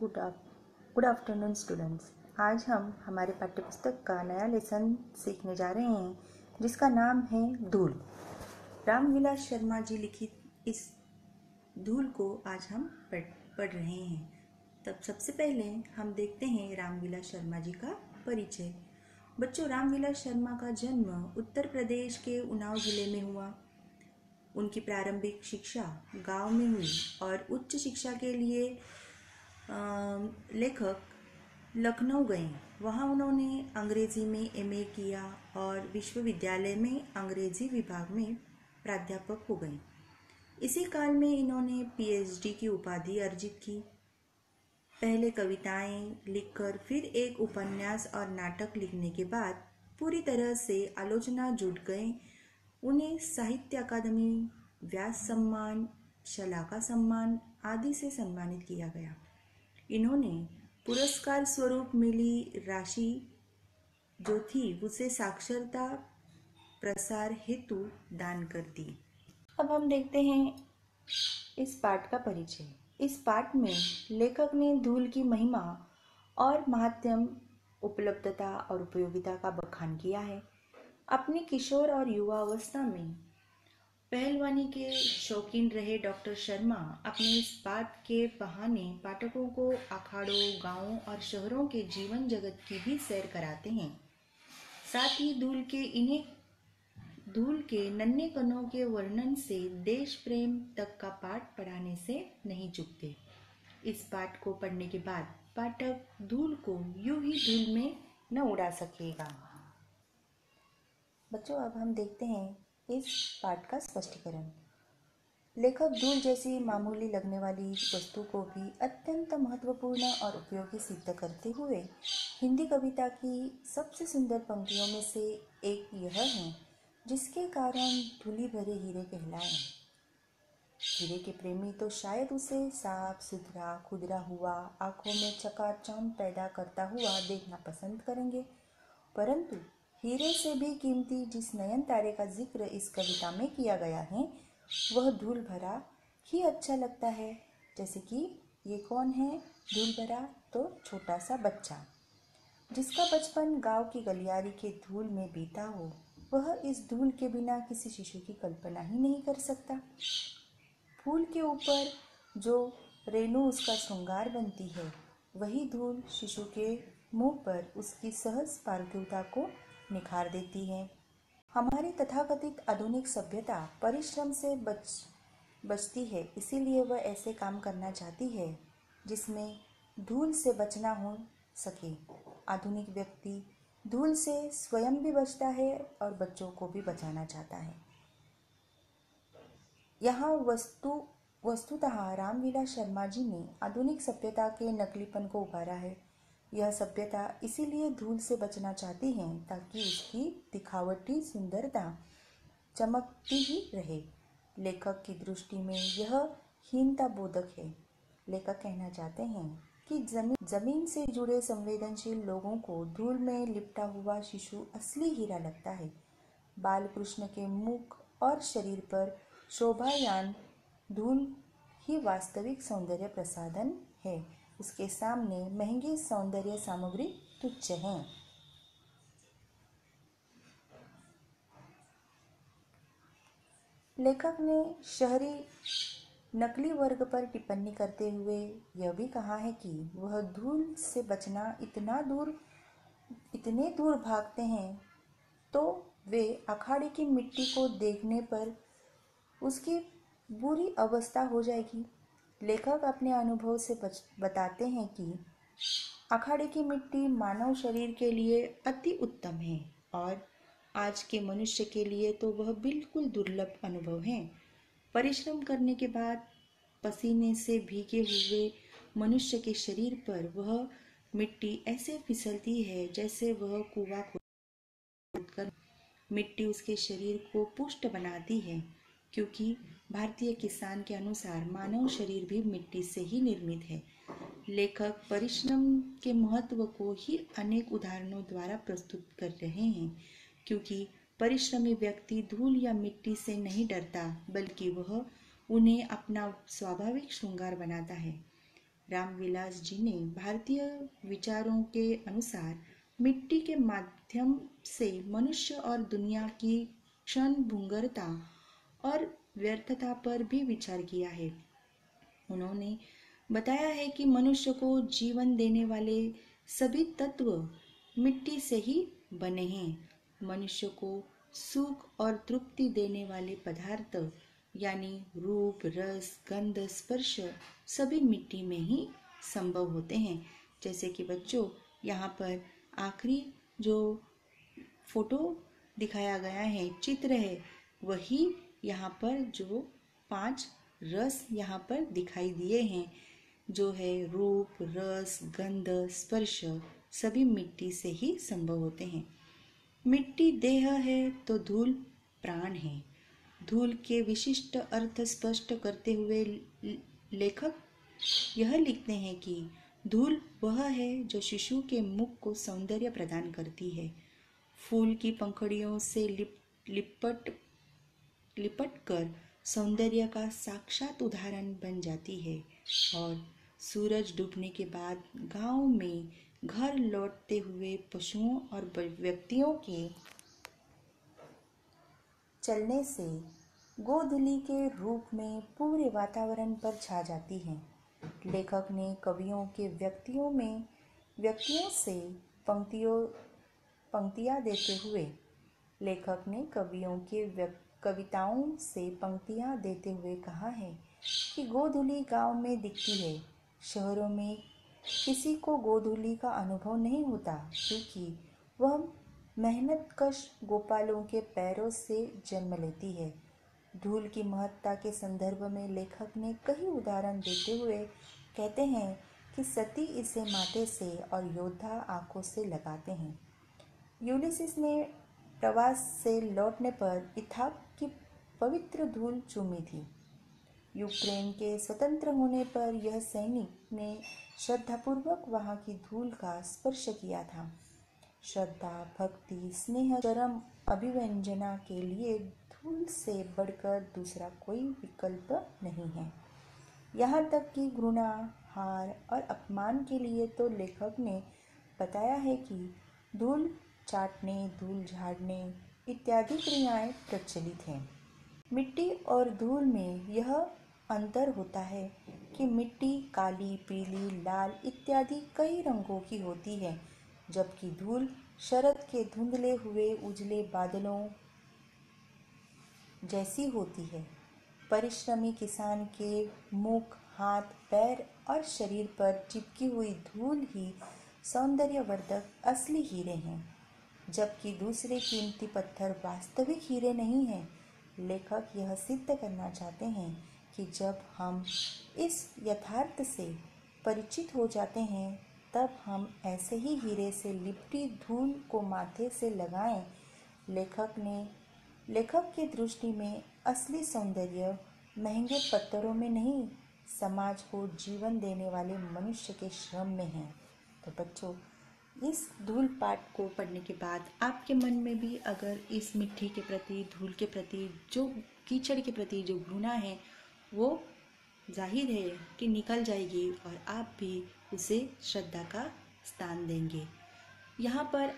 Good good afternoon students आज हम हमारे पाठ्यपुस्तक का नया लेसन सीखने जा रहे हैं, जिसका नाम है धूल। रामविलास शर्मा जी लिखित इस धूल को आज हम पढ़ पढ़ रहे हैं। तब सबसे पहले हम देखते हैं रामविलास शर्मा जी का परिचय। बच्चों, रामविलास शर्मा का जन्म उत्तर प्रदेश के उन्नाव ज़िले में हुआ। उनकी प्रारंभिक शिक्षा गाँव में हुई और उच्च शिक्षा के लिए लेखक लखनऊ गए। वहाँ उन्होंने अंग्रेज़ी में एमए किया और विश्वविद्यालय में अंग्रेज़ी विभाग में प्राध्यापक हो गए। इसी काल में इन्होंने पीएचडी की उपाधि अर्जित की। पहले कविताएँ लिखकर फिर एक उपन्यास और नाटक लिखने के बाद पूरी तरह से आलोचना जुट गए। उन्हें साहित्य अकादमी, व्यास सम्मान शलाका सम्मान आदि से सम्मानित किया गया। इन्होंने पुरस्कार स्वरूप मिली राशि जो थी, उसे साक्षरता प्रसार हेतु दान कर दी। अब हम देखते हैं इस पाठ का परिचय। इस पाठ में लेखक ने धूल की महिमा और महात्म उपलब्धता और उपयोगिता का बखान किया है। अपनी किशोर और युवा अवस्था में पहलवानी के शौकीन रहे डॉक्टर शर्मा अपने इस बात के बहाने पाठकों को अखाड़ों, गाँवों और शहरों के जीवन जगत की भी सैर कराते हैं। साथ ही धूल के इन्हें, धूल के नन्हे कणों के वर्णन से देश प्रेम तक का पाठ पढ़ाने से नहीं चुकते। इस पाठ को पढ़ने के बाद पाठक धूल को यूँ ही धूल में न उड़ा सकेगा। बच्चों, अब हम देखते हैं इस पाठ का स्पष्टीकरण। लेखक धूल जैसी मामूली लगने वाली वस्तु को भी अत्यंत महत्वपूर्ण और उपयोगी सिद्ध करते हुए हिंदी कविता की सबसे सुंदर पंक्तियों में से एक यह है, जिसके कारण धूली भरे हीरे कहलाए। हीरे के प्रेमी तो शायद उसे साफ़, सुथरा, खुदरा हुआ, आँखों में चकाचौंध पैदा करता हुआ देखना पसंद करेंगे, परंतु हीरे से भी कीमती जिस नयन तारे का ज़िक्र इस कविता में किया गया है, वह धूल भरा ही अच्छा लगता है। जैसे कि ये कौन है? धूल भरा तो छोटा सा बच्चा। जिसका बचपन गाँव की गलियारी के धूल में बीता हो, वह इस धूल के बिना किसी शिशु की कल्पना ही नहीं कर सकता। फूल के ऊपर जो रेणु उसका श्रृंगार बनती है, वही धूल शिशु के मुँह पर उसकी सहज पार्थिवता को निखार देती है। हमारी तथाकथित आधुनिक सभ्यता परिश्रम से बच, बचती है, इसीलिए वह ऐसे काम करना चाहती है, जिसमें धूल से बचना हो सके। आधुनिक व्यक्ति धूल से स्वयं भी बचता है और बच्चों को भी बचाना चाहता है। यहाँ वस्तु, वस्तुतः रामविलास शर्मा जी ने आधुनिक सभ्यता के नकलीपन को उभारा है। यह सभ्यता इसीलिए धूल से बचना चाहती है ताकि उसकी दिखावटी सुंदरता चमकती ही रहे। लेखक की दृष्टि में यह हीनता बोधक है। लेखक कहना चाहते हैं कि ज़मीन ज़मीन से जुड़े संवेदनशील लोगों को धूल में लिपटा हुआ शिशु असली हीरा लगता है। बाल कृष्ण के मुख और शरीर पर शोभायान धूल ही वास्तविक सौंदर्य प्रसाधन है। उसके सामने महँगी सौंदर्य सामग्री तुच्छ है। लेखक ने शहरी नकली वर्ग पर टिप्पणी करते हुए यह भी कहा है कि वह धूल से बचना इतना दूर, इतने दूर भागते हैं तो वे अखाड़े की मिट्टी को देखने पर उसकी बुरी अवस्था हो जाएगी। लेखक अपने अनुभव से बताते हैं कि अखाड़े की मिट्टी मानव शरीर के लिए अति उत्तम है और आज के मनुष्य के लिए तो वह बिल्कुल दुर्लभ अनुभव है। परिश्रम करने के बाद पसीने से भीगे हुए मनुष्य के शरीर पर वह मिट्टी ऐसे फिसलती है जैसे वह कुआ खोदकर मिट्टी उसके शरीर को पुष्ट बनाती है, क्योंकि भारतीय किसान के अनुसार मानव शरीर भी मिट्टी से ही निर्मित है। लेखक परिश्रम के महत्व को ही अनेक उदाहरणों द्वारा प्रस्तुत कर रहे हैं, क्योंकि परिश्रमी व्यक्ति धूल या मिट्टी से नहीं डरता, बल्कि वह उन्हें अपना स्वाभाविक श्रृंगार बनाता है। रामविलास जी ने भारतीय विचारों के अनुसार मिट्टी के माध्यम से मनुष्य और दुनिया की क्षण भंगुरता और व्यर्थता पर भी विचार किया है। उन्होंने बताया है कि मनुष्य को जीवन देने वाले सभी तत्व मिट्टी से ही बने हैं। मनुष्य को सुख और तृप्ति देने वाले पदार्थ, यानी रूप, रस, गंध, स्पर्श, सभी मिट्टी में ही संभव होते हैं। जैसे कि बच्चों, यहाँ पर आखिरी जो फ़ोटो दिखाया गया है, चित्र है, वही यहाँ पर जो पाँच रस यहाँ पर दिखाई दिए हैं, जो है रूप, रस, गंध, स्पर्श, सभी मिट्टी से ही संभव होते हैं। मिट्टी देह है तो धूल प्राण है। धूल के विशिष्ट अर्थ स्पष्ट करते हुए लेखक यह लिखते हैं कि धूल वह है जो शिशु के मुख को सौंदर्य प्रदान करती है। फूल की पंखड़ियों से लिप, लिपट लिपट कर सौंदर्य का साक्षात उदाहरण बन जाती है और सूरज डूबने के बाद गाँव में घर लौटते हुए पशुओं और व्यक्तियों के चलने से गोधुली के रूप में पूरे वातावरण पर छा जाती है। लेखक ने कवियों के व्यक्तियों में व्यक्तियों से पंक्तियों पंक्तियाँ देते हुए लेखक ने कवियों के कविताओं से पंक्तियाँ देते हुए कहा है कि गोधुली गाँव में दिखती है। शहरों में किसी को गोधुली का अनुभव नहीं होता, क्योंकि वह मेहनत कश गोपालों के पैरों से जन्म लेती है। धूल की महत्ता के संदर्भ में लेखक ने कई उदाहरण देते हुए कहते हैं कि सती इसे माथे से और योद्धा आँखों से लगाते हैं। यूलिसिस ने प्रवास से लौटने पर इथाक की पवित्र धूल चूमी थी। यूक्रेन के स्वतंत्र होने पर यह सैनिक ने श्रद्धापूर्वक वहाँ की धूल का स्पर्श किया था। श्रद्धा, भक्ति, स्नेह चरम अभिव्यंजना के लिए धूल से बढ़कर दूसरा कोई विकल्प नहीं है। यहाँ तक कि घृणा, हार और अपमान के लिए तो लेखक ने बताया है कि धूल चाटने, धूल झाड़ने इत्यादि क्रियाएँ प्रचलित हैं। मिट्टी और धूल में यह अंतर होता है कि मिट्टी काली, पीली, लाल इत्यादि कई रंगों की होती है, जबकि धूल शरद के धुंधले हुए, उजले बादलों जैसी होती है। परिश्रमी किसान के मुख, हाथ, पैर और शरीर पर चिपकी हुई धूल ही सौंदर्यवर्धक असली हीरे हैं। जबकि दूसरे कीमती पत्थर वास्तविक हीरे नहीं हैं। लेखक यह सिद्ध करना चाहते हैं कि जब हम इस यथार्थ से परिचित हो जाते हैं, तब हम ऐसे ही हीरे से लिपटी धूल को माथे से लगाएँ। लेखक ने, लेखक की दृष्टि में असली सौंदर्य महँगे पत्थरों में नहीं, समाज को जीवन देने वाले मनुष्य के श्रम में है। तो बच्चों इस धूल पाठ को पढ़ने के बाद आपके मन में भी अगर इस मिट्टी के प्रति, धूल के प्रति, जो कीचड़ के प्रति जो घृणा है, वो ज़ाहिर है कि निकल जाएगी और आप भी उसे श्रद्धा का स्थान देंगे। यहाँ पर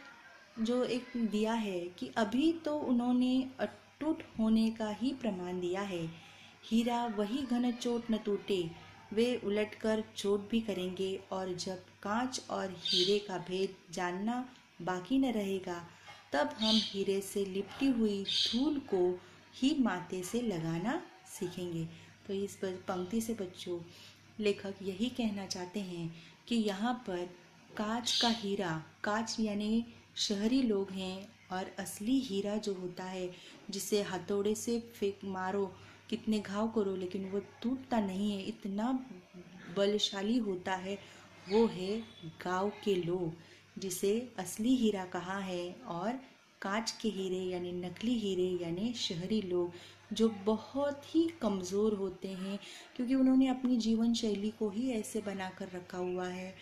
जो एक दिया है कि अभी तो उन्होंने अटूट होने का ही प्रमाण दिया है। हीरा वही घन चोट न टूटे, वे उलटकर चोट भी करेंगे और जब कांच और हीरे का भेद जानना बाकी न रहेगा, तब हम हीरे से लिपटी हुई धूल को ही माथे से लगाना सीखेंगे। तो इस पंक्ति से बच्चों, लेखक यही कहना चाहते हैं कि यहाँ पर कांच का हीरा, कांच यानी शहरी लोग हैं और असली हीरा जो होता है, जिसे हथौड़े से फेंक मारो, कितने घाव करो, लेकिन वो टूटता नहीं है, इतना बलशाली होता है वो है गाँव के लोग, जिसे असली हीरा कहा है और कांच के हीरे यानी नकली हीरे यानी शहरी लोग, जो बहुत ही कमज़ोर होते हैं, क्योंकि उन्होंने अपनी जीवन शैली को ही ऐसे बना कर रखा हुआ है।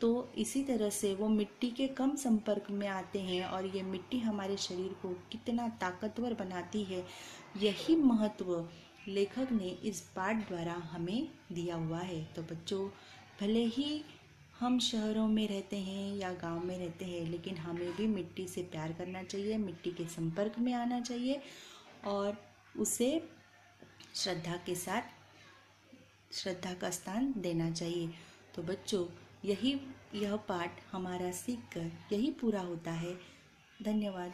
तो इसी तरह से वो मिट्टी के कम संपर्क में आते हैं और ये मिट्टी हमारे शरीर को कितना ताकतवर बनाती है, यही महत्व लेखक ने इस पाठ द्वारा हमें दिया हुआ है। तो बच्चों भले ही हम शहरों में रहते हैं या गाँव में रहते हैं, लेकिन हमें भी मिट्टी से प्यार करना चाहिए, मिट्टी के संपर्क में आना चाहिए और उसे श्रद्धा के साथ, श्रद्धा का स्थान देना चाहिए। तो बच्चों, यही, यह पाठ हमारा सीख कर यही पूरा होता है। धन्यवाद।